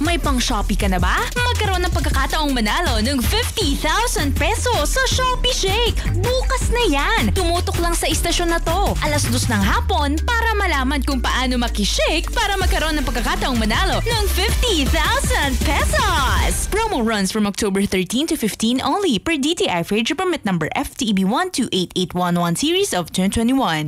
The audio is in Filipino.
May pang Shopee ka na ba? Magkaroon ng pagkakataong manalo ng 50,000 pesos sa Shopee Shake. Bukas na yan. Tumutok lang sa istasyon na to. Alas dos ng hapon para malaman kung paano makishake para magkaroon ng pagkakataong manalo ng 50,000 pesos. Promo runs from October 13 to 15 only per DTI Fair Permit number FTEB 128811 series of 2021.